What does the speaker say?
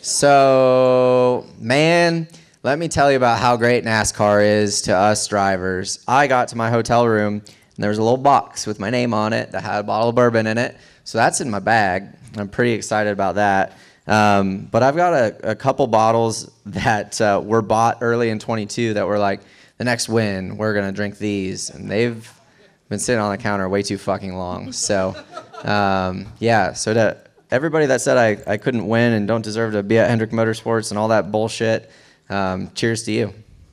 So, man, let me tell you about how great NASCAR is to us drivers. I got to my hotel room and there was a little box with my name on it that had a bottle of bourbon in it. So that's in my bag. I'm pretty excited about that. Um, but I've got a, a couple bottles that uh, were bought early in 22 that were like, the next win, we're going to drink these. And they've been sitting on the counter way too fucking long. So, um, yeah, so to everybody that said I, I couldn't win and don't deserve to be at Hendrick Motorsports and all that bullshit, um, cheers to you.